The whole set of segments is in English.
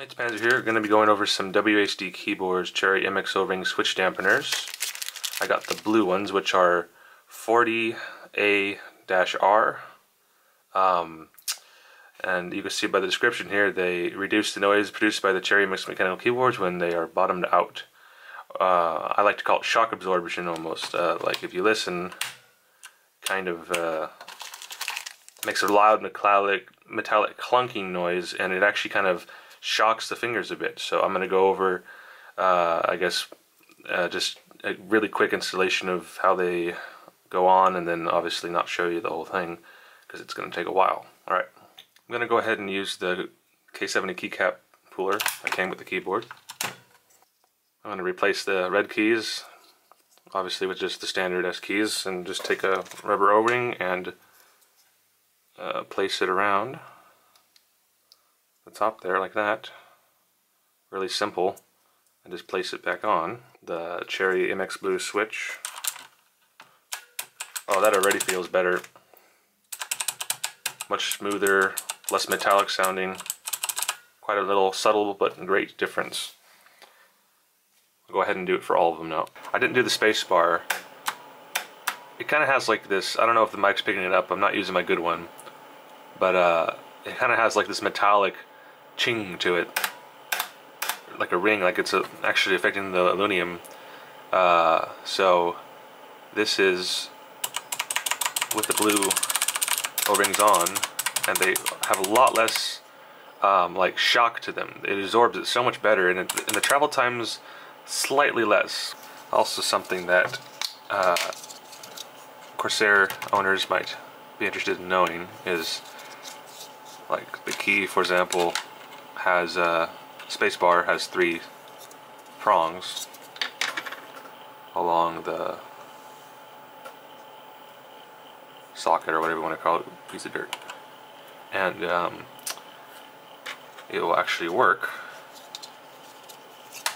Hi, it's Panzer here. Going to be going over some WASD keyboards, Cherry MX O-ring switch dampeners. I got the blue ones, which are 40A-R. Um, and you can see by the description here, they reduce the noise produced by the Cherry MX mechanical keyboards when they are bottomed out. Uh, I like to call it shock absorption almost. Uh, like if you listen, kind of uh, makes a loud metallic, metallic clunking noise, and it actually kind of shocks the fingers a bit. So I'm going to go over, uh, I guess, uh, just a really quick installation of how they go on, and then obviously not show you the whole thing because it's going to take a while. All right, I'm going to go ahead and use the K70 keycap puller that came with the keyboard. I'm going to replace the red keys, obviously with just the standard S keys, and just take a rubber O-ring and uh, place it around the top there like that. Really simple. And just place it back on. The Cherry MX Blue switch. Oh, that already feels better. Much smoother, less metallic sounding. Quite a little subtle but great difference. I'll go ahead and do it for all of them now. I didn't do the space bar. It kind of has like this, I don't know if the mic's picking it up, I'm not using my good one, but uh, it kind of has like this metallic ching to it, like a ring, like it's a, actually affecting the aluminum. Uh, so this is with the blue O-rings on, and they have a lot less um, like shock to them. It absorbs it so much better, and, it, and the travel time's slightly less. Also something that uh, Corsair owners might be interested in knowing is like the key, for example, has a uh, spacebar has three prongs along the socket or whatever you want to call it, piece of dirt. And um, it will actually work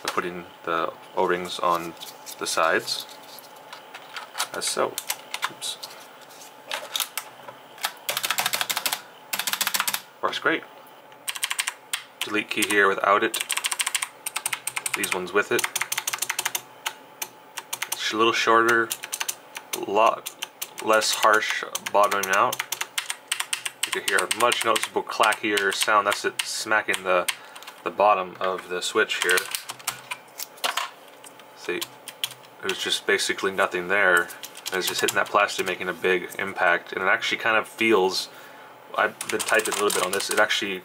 by putting the O-rings on the sides as so. Oops. Works great delete key here without it. These ones with it. It's a little shorter, a lot less harsh bottoming out. You can hear a much noticeable clackier sound. That's it smacking the the bottom of the switch here. See, there's just basically nothing there. It's just hitting that plastic making a big impact and it actually kind of feels I've been typing a little bit on this. It actually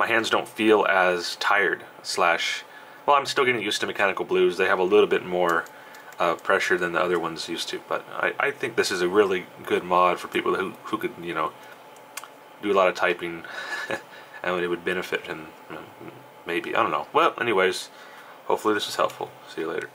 my hands don't feel as tired slash well I'm still getting used to mechanical blues. They have a little bit more uh, pressure than the other ones used to but I, I think this is a really good mod for people who, who could you know do a lot of typing and it would benefit and maybe. I don't know. Well anyways hopefully this is helpful. See you later